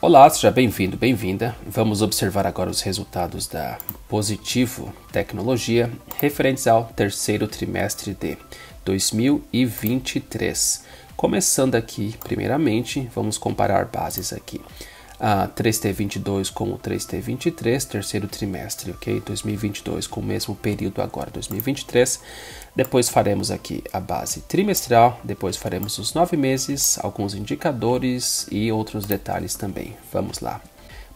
Olá, seja bem-vindo, bem-vinda. Vamos observar agora os resultados da Positivo Tecnologia referentes ao terceiro trimestre de 2023. Começando aqui, primeiramente, vamos comparar bases aqui a 3T22 com o 3T23, terceiro trimestre, ok? 2022 com o mesmo período agora, 2023. Depois faremos aqui a base trimestral, depois faremos os nove meses, alguns indicadores e outros detalhes também. Vamos lá.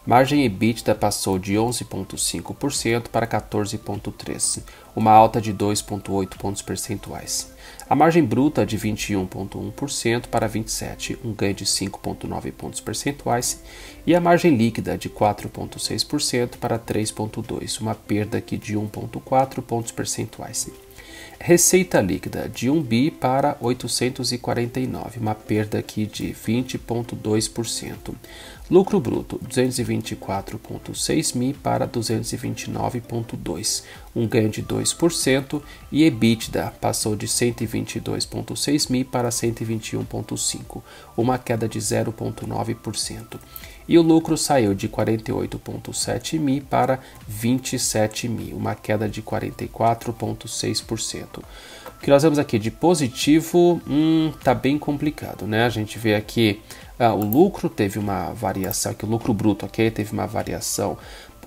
Margem EBITDA passou de 11,5% para 14,3%, uma alta de 2,8 pontos percentuais. A margem bruta de 21,1% para 27%, um ganho de 5,9 pontos percentuais. E a margem líquida de 4,6% para 3,2%, uma perda aqui de 1,4 pontos percentuais. Receita líquida de 1 bi para 849, uma perda aqui de 20,2%. Lucro bruto 224,6 mi para 229,2, um ganho de 2%, e EBITDA passou de 122,6 mi para 121,5, uma queda de 0,9% e o lucro saiu de 48,7 mil para 27 mil, uma queda de 44,6%. O que nós vemos aqui de positivo, hum, tá bem complicado, né? A gente vê aqui ah, o lucro teve uma variação, aqui o lucro bruto, ok? Teve uma variação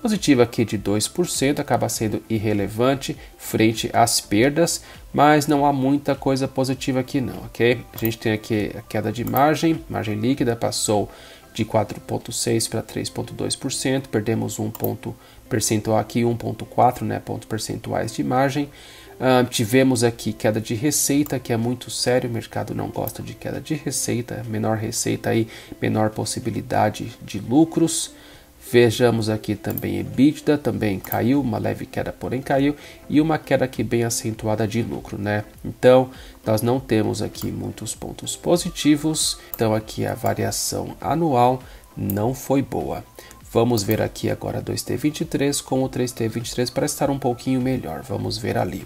positiva aqui de 2%, acaba sendo irrelevante frente às perdas, mas não há muita coisa positiva aqui não, ok? A gente tem aqui a queda de margem, margem líquida passou de 4,6% para 3,2%, perdemos um ponto percentual aqui, 1,4 né, pontos percentuais de margem. Uh, tivemos aqui queda de receita, que é muito sério, o mercado não gosta de queda de receita, menor receita aí, menor possibilidade de lucros. Vejamos aqui também EBITDA, também caiu, uma leve queda, porém caiu, e uma queda aqui bem acentuada de lucro, né? Então, nós não temos aqui muitos pontos positivos, então aqui a variação anual não foi boa. Vamos ver aqui agora 2T23 com o 3T23 para estar um pouquinho melhor, vamos ver ali.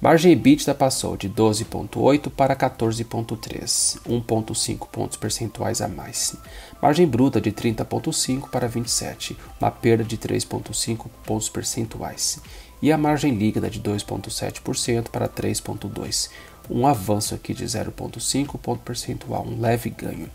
Margem EBITDA passou de 12,8 para 14,3, 1,5 pontos percentuais a mais. Margem bruta de 30,5 para 27, uma perda de 3,5 pontos percentuais. E a margem líquida de 2,7% para 3,2, um avanço aqui de 0,5 ponto percentual, um leve ganho.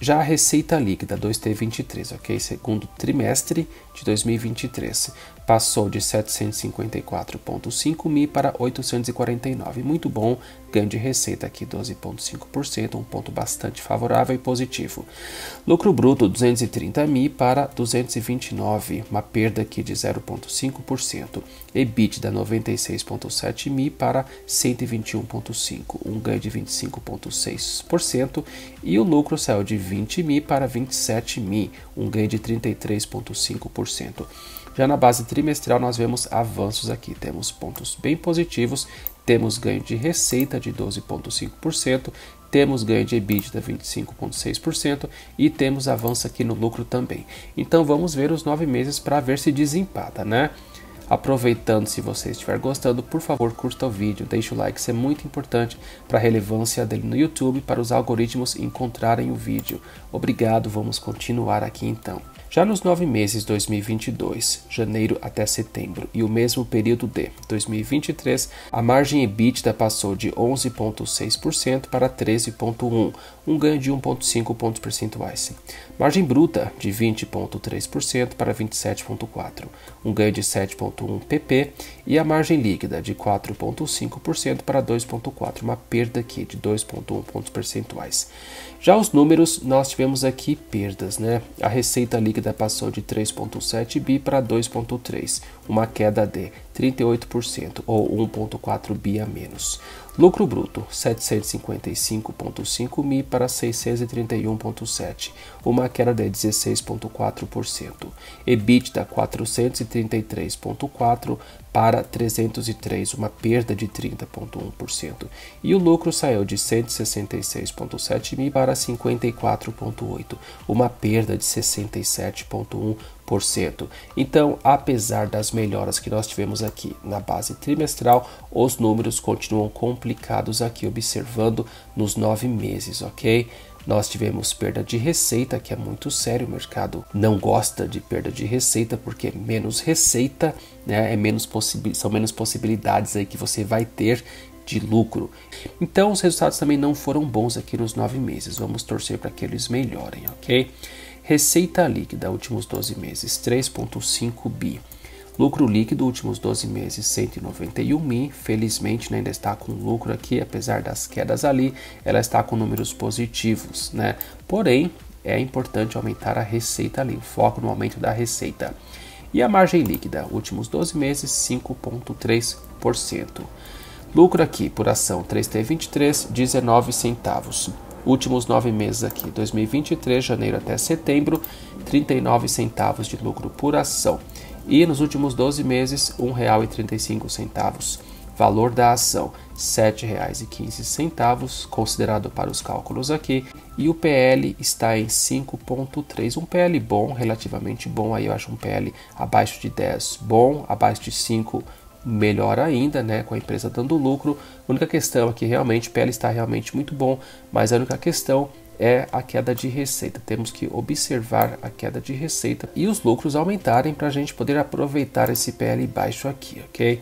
Já a receita líquida 2T23, ok? Segundo trimestre de 2023, passou de 754,5 mil para 849. Muito bom, ganho de receita aqui 12,5%, um ponto bastante favorável e positivo. Lucro bruto 230 mil para 229, uma perda aqui de 0,5%. EBITDA 96,7 mil para 121,5, um ganho de 25,6%. E o lucro saiu de 20 mil para 27 mil, um ganho de 33,5%. Já na base trimestral, nós vemos avanços aqui. Temos pontos bem positivos, temos ganho de receita de 12,5%, temos ganho de EBITDA 25,6% e temos avanço aqui no lucro também. Então vamos ver os nove meses para ver se desempata, né? Aproveitando, se você estiver gostando, por favor, curta o vídeo, deixe o like, isso é muito importante para a relevância dele no YouTube, para os algoritmos encontrarem o vídeo. Obrigado, vamos continuar aqui então. Já nos nove meses 2022, janeiro até setembro, e o mesmo período de 2023, a margem EBITDA passou de 11,6% para 13,1%, um ganho de 1,5 pontos percentuais. Margem bruta de 20,3% para 27,4%, um ganho de 7,1 pp. E a margem líquida de 4,5% para 2,4%, uma perda aqui de 2,1 pontos percentuais. Já os números, nós tivemos aqui perdas, né? A receita líquida passou de 3,7 bi para 2,3, uma queda de 38% ou 1,4 bi a menos. Lucro bruto 755,5 mil para 631,7, uma queda de 16,4%. EBITDA 433,4 para 303, uma perda de 30,1%. E o lucro saiu de 166,7 mil para 54,8, uma perda de 67,1%. Então, apesar das melhoras que nós tivemos aqui na base trimestral, os números continuam complicados aqui, observando nos nove meses, ok? nós tivemos perda de receita, que é muito sério, o mercado não gosta de perda de receita, porque menos receita, né, é menos são menos possibilidades aí que você vai ter de lucro. Então os resultados também não foram bons aqui nos nove meses. Vamos torcer para que eles melhorem, ok? Receita líquida, últimos 12 meses, 3,5 bi. Lucro líquido, últimos 12 meses, 191 mil. Felizmente, né, ainda está com lucro aqui, apesar das quedas ali, ela está com números positivos, né? Porém, é importante aumentar a receita ali, o foco no aumento da receita. E a margem líquida, últimos 12 meses, 5,3%. Lucro aqui por ação 3T23, 19 centavos. Últimos nove meses aqui, 2023, janeiro até setembro, 39 centavos de lucro por ação. E nos últimos 12 meses, R$ 1,35. Valor da ação, R$ 7,15, considerado para os cálculos aqui. E o PL está em 5,3. Um PL bom, relativamente bom. Aí eu acho um PL abaixo de 10 bom, abaixo de 5 melhor ainda, né, com a empresa dando lucro. A única questão é que realmente o PL está realmente muito bom, mas a única questão é a queda de receita. Temos que observar a queda de receita e os lucros aumentarem para a gente poder aproveitar esse PL baixo aqui, ok?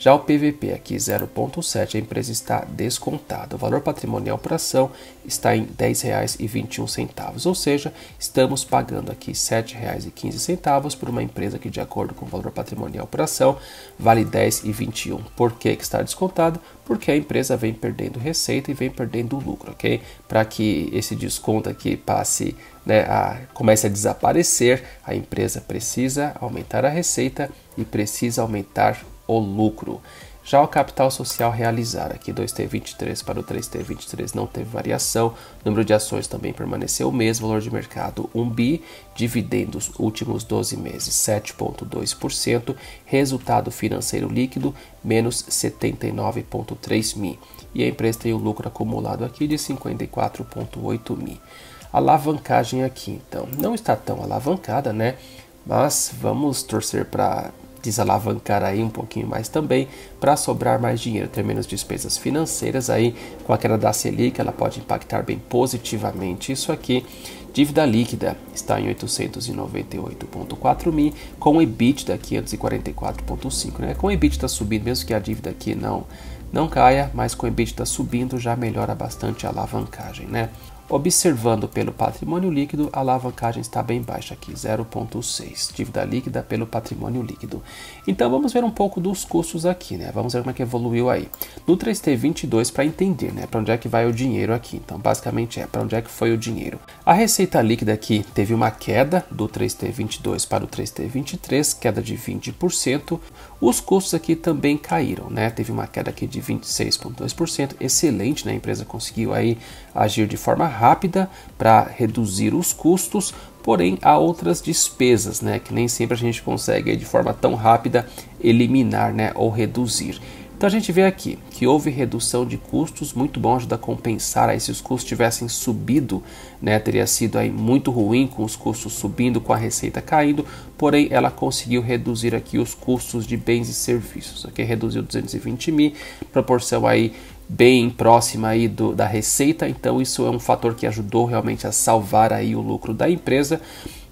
Já o PVP aqui 0,7, a empresa está descontada. O valor patrimonial por ação está em R$ 10,21, ou seja, estamos pagando aqui R$ 7,15 por uma empresa que, de acordo com o valor patrimonial por ação, vale R$ 10,21. Por que, que está descontado? Porque a empresa vem perdendo receita e vem perdendo lucro, ok? Para que esse desconto aqui passe, né, a, comece a desaparecer, a empresa precisa aumentar a receita e precisa aumentar o lucro. Já o capital social realizado, aqui 2T23 para o 3T23 não teve variação, número de ações também permaneceu o mesmo, valor de mercado 1 bi, dividendos últimos 12 meses 7,2%, resultado financeiro líquido menos 79,3 mil. E a empresa tem o lucro acumulado aqui de 54,8 mil. Alavancagem aqui, então, não está tão alavancada, né? Mas vamos torcer para desalavancar aí um pouquinho mais também para sobrar mais dinheiro, ter menos despesas financeiras aí com a queda da Selic, ela pode impactar bem positivamente isso aqui. Dívida líquida está em 898,4 mil, com o EBITDA 544,5, né? Com o EBITDA subindo, mesmo que a dívida aqui não não caia, mas com o EBITDA subindo já melhora bastante a alavancagem, né? Observando pelo patrimônio líquido, a alavancagem está bem baixa aqui, 0,6, dívida líquida pelo patrimônio líquido. Então vamos ver um pouco dos custos aqui, né? Vamos ver como é que evoluiu aí. No 3T22 para entender, né, para onde é que vai o dinheiro aqui. Então basicamente é para onde é que foi o dinheiro. A receita líquida aqui teve uma queda do 3T22 para o 3T23, queda de 20%. Os custos aqui também caíram, né? Teve uma queda aqui de 26,2%, excelente, né? A empresa conseguiu aí agir de forma rápida para reduzir os custos, porém há outras despesas, né, que nem sempre a gente consegue de forma tão rápida eliminar, né, ou reduzir. Então a gente vê aqui que houve redução de custos, muito bom, ajuda a compensar aí se os custos tivessem subido, né, teria sido aí muito ruim com os custos subindo, com a receita caindo, porém ela conseguiu reduzir aqui os custos de bens e serviços, ok? Reduziu 220 mil, proporção aí bem próxima aí do, da receita, então isso é um fator que ajudou realmente a salvar aí o lucro da empresa.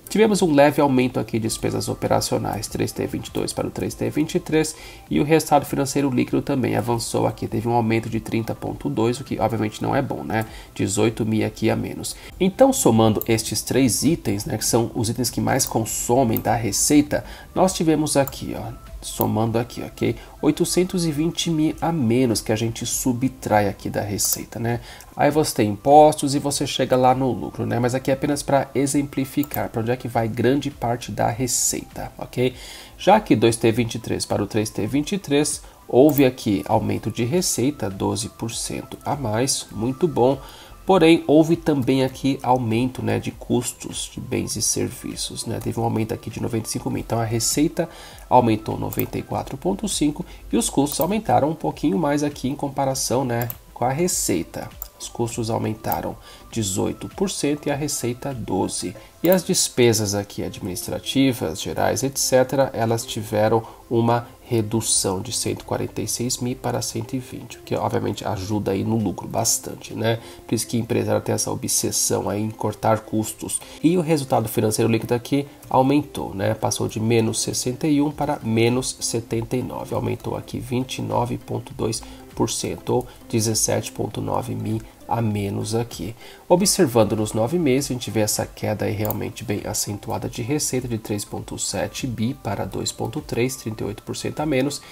Tivemos um leve aumento aqui de despesas operacionais, 3T22 para o 3T23, e o resultado financeiro líquido também avançou aqui, teve um aumento de 30,2, o que obviamente não é bom, né? 18 mil aqui a menos. Então, somando estes três itens, né, que são os itens que mais consomem da receita, nós tivemos aqui, ó, somando aqui, ok? 820 mil a menos que a gente subtrai aqui da receita, né? Aí você tem impostos e você chega lá no lucro, né? Mas aqui é apenas para exemplificar para onde é que vai grande parte da receita, ok? Já que 2T23 para o 3T23, houve aqui aumento de receita, 12% a mais, muito bom. Porém, houve também aqui aumento né, de custos de bens e serviços. Né? Teve um aumento aqui de 95 mil. Então, a receita aumentou 94,5 e os custos aumentaram um pouquinho mais aqui em comparação né, com a receita. Os custos aumentaram 18% e a receita 12%. E as despesas aqui administrativas, gerais, etc., elas tiveram uma redução de 146 mil para 120, o que obviamente ajuda aí no lucro bastante, né? Por isso que a empresa tem essa obsessão aí em cortar custos. E o resultado financeiro líquido aqui aumentou, né? Passou de menos 61 para menos 79, aumentou aqui 29,2% ou 17,9 mil a menos aqui. Observando nos nove meses, a gente vê essa queda aí realmente bem acentuada de receita de 3,7 bi para 2,3, 38% a menos.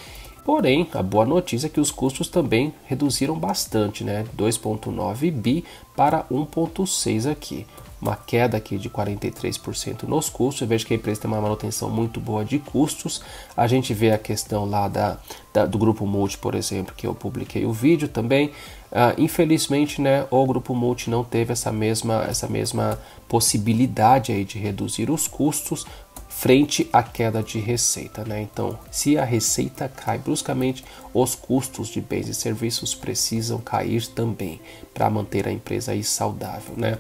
Porém, a boa notícia é que os custos também reduziram bastante, né? 2,9 bi para 1,6 aqui uma queda aqui de 43% nos custos. Eu vejo que a empresa tem uma manutenção muito boa de custos. A gente vê a questão lá da, da do grupo Multi, por exemplo, que eu publiquei o vídeo também. Uh, infelizmente, né, o grupo Multi não teve essa mesma, essa mesma possibilidade aí de reduzir os custos frente à queda de receita, né? Então, se a receita cai bruscamente, os custos de bens e serviços precisam cair também para manter a empresa aí saudável, né?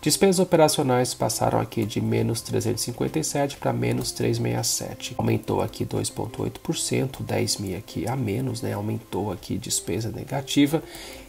Despesas operacionais passaram aqui de menos 357 para menos 367. Aumentou aqui 2,8%, 10 mil aqui a menos, né? Aumentou aqui despesa negativa.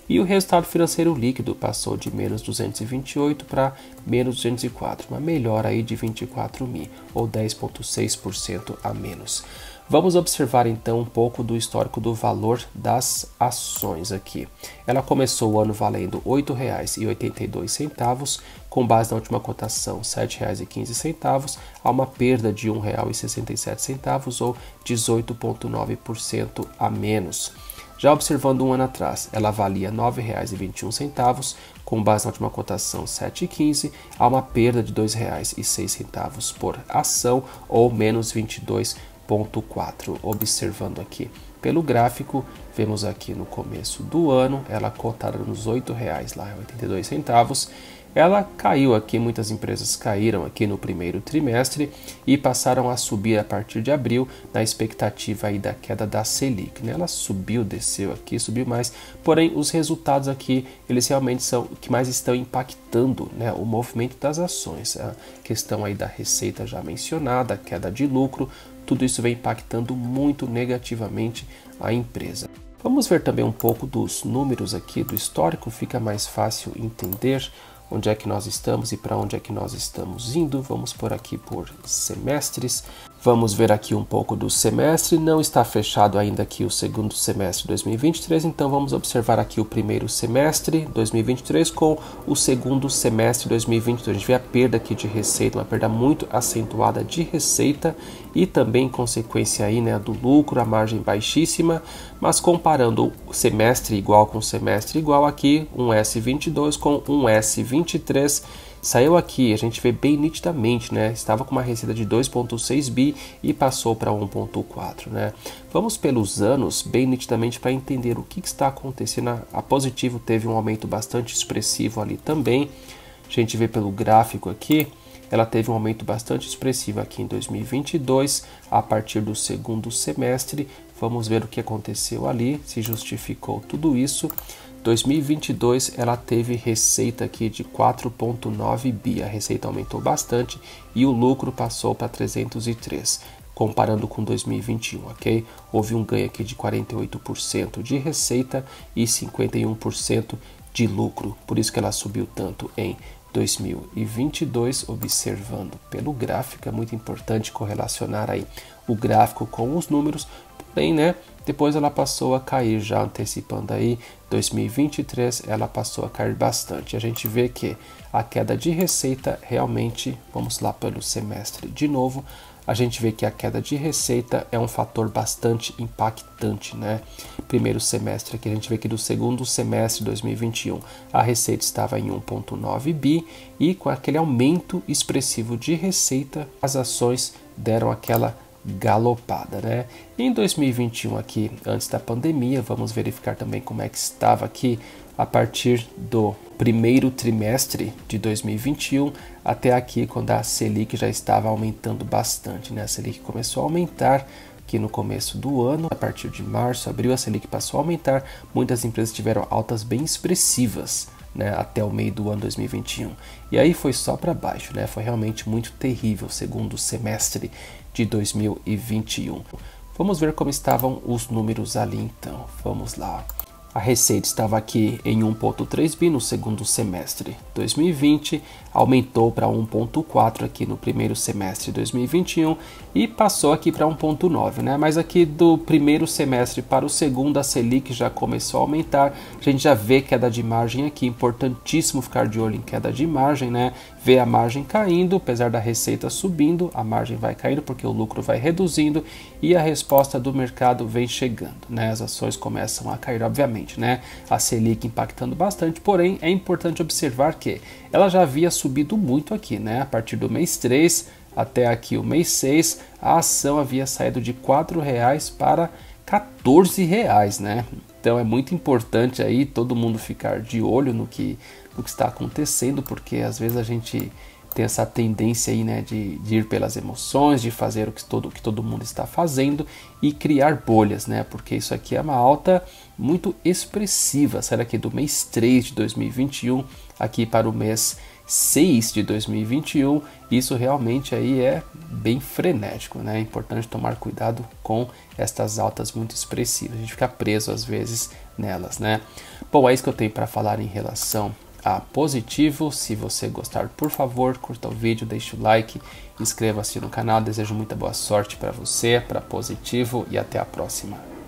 E o resultado financeiro líquido passou de menos 228 para menos 204, uma melhora aí de 24 mil, ou 10,6% a menos. Vamos observar então um pouco do histórico do valor das ações aqui. Ela começou o ano valendo R$ 8,82, com base na última cotação R$ 7,15, a uma perda de R$ 1,67 ou 18,9% a menos. Já observando um ano atrás, ela valia R$ 9,21, com base na última cotação R$ 7,15, a uma perda de R$ 2,06 por ação ou menos 22%. 0,4. Observando aqui pelo gráfico, vemos aqui no começo do ano, ela cotada nos R$ 8,00 lá, 82 centavos. Ela caiu aqui, muitas empresas caíram aqui no primeiro trimestre e passaram a subir a partir de abril na expectativa aí da queda da Selic. Né? Ela subiu, desceu aqui, subiu mais, porém os resultados aqui, eles realmente são o que mais estão impactando né? o movimento das ações. A questão aí da receita já mencionada, a queda de lucro, tudo isso vem impactando muito negativamente a empresa. Vamos ver também um pouco dos números aqui do histórico, fica mais fácil entender onde é que nós estamos e para onde é que nós estamos indo. Vamos por aqui por semestres. Vamos ver aqui um pouco do semestre. Não está fechado ainda aqui o segundo semestre de 2023, então vamos observar aqui o primeiro semestre 2023 com o segundo semestre 2022. A gente vê a perda aqui de receita, uma perda muito acentuada de receita e também consequência aí, né, do lucro, a margem baixíssima, mas comparando o semestre igual com semestre igual aqui, um S22 com um S23 Saiu aqui, a gente vê bem nitidamente, né? Estava com uma receita de 2.6 bi e passou para 1.4, né? Vamos pelos anos bem nitidamente para entender o que, que está acontecendo. A Positivo teve um aumento bastante expressivo ali também. A gente vê pelo gráfico aqui, ela teve um aumento bastante expressivo aqui em 2022, a partir do segundo semestre. Vamos ver o que aconteceu ali, se justificou tudo isso. 2022 ela teve receita aqui de 4.9 bi, a receita aumentou bastante e o lucro passou para 303, comparando com 2021, ok? Houve um ganho aqui de 48% de receita e 51% de lucro, por isso que ela subiu tanto em 2022, observando pelo gráfico, é muito importante correlacionar aí o gráfico com os números, porém, né, depois ela passou a cair, já antecipando aí 2023, ela passou a cair bastante. A gente vê que a queda de receita realmente, vamos lá pelo semestre de novo, a gente vê que a queda de receita é um fator bastante impactante, né? Primeiro semestre aqui, a gente vê que do segundo semestre de 2021 a receita estava em 1,9 bi e com aquele aumento expressivo de receita, as ações deram aquela galopada, né? Em 2021 aqui, antes da pandemia, vamos verificar também como é que estava aqui a partir do primeiro trimestre de 2021 até aqui quando a Selic já estava aumentando bastante, né? A Selic começou a aumentar aqui no começo do ano, a partir de março, abril, a Selic passou a aumentar, muitas empresas tiveram altas bem expressivas né, até o meio do ano 2021. E aí foi só para baixo, né? Foi realmente muito terrível, segundo semestre de 2021. Vamos ver como estavam os números ali então. Vamos lá. A receita estava aqui em 1.3 bi no segundo semestre 2020, aumentou para 1.4 aqui no primeiro semestre 2021 e passou aqui para 1.9, né? Mas aqui do primeiro semestre para o segundo a Selic já começou a aumentar. A gente já vê queda de margem aqui, importantíssimo ficar de olho em queda de margem, né? Ver a margem caindo, apesar da receita subindo, a margem vai caindo porque o lucro vai reduzindo e a resposta do mercado vem chegando, né? As ações começam a cair, obviamente né? A Selic impactando bastante, porém é importante observar que ela já havia subido muito aqui, né? A partir do mês 3 até aqui o mês 6, a ação havia saído de R$ 4,00 para R$ 14,00, né? Então é muito importante aí todo mundo ficar de olho no que, no que está acontecendo, porque às vezes a gente tem essa tendência aí, né, de, de, ir pelas emoções, de fazer o que todo, que todo mundo está fazendo e criar bolhas, né, porque isso aqui é uma alta muito expressiva, sai daqui do mês 3 de 2021 aqui para o mês 6 de 2021, isso realmente aí é bem frenético, né, é importante tomar cuidado com estas altas muito expressivas, a gente fica preso às vezes nelas, né. Bom, é isso que eu tenho para falar em relação a positivo. Se você gostar, por favor, curta o vídeo, deixe o like, inscreva-se no canal. Desejo muita boa sorte para você, para positivo e até a próxima.